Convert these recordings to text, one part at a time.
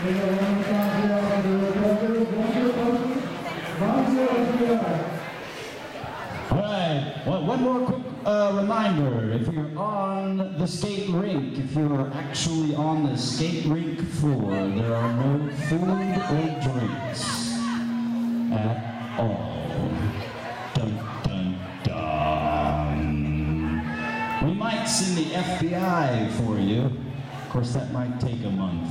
All right, one more quick uh, reminder. If you're on the skate rink, if you're actually on the skate rink floor, there are no food or drinks at all. Dun, dun, dun. We might send the FBI for you. Of course, that might take a month.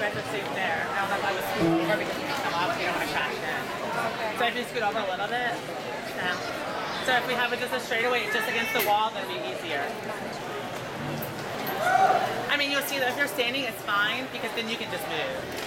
you there. I don't know if I was over because you can come up. You don't want to crash. So if you scoot over a little bit. Yeah. So if we have it just a straightaway, just against the wall, that'd be easier. I mean, you'll see that if you're standing, it's fine because then you can just move.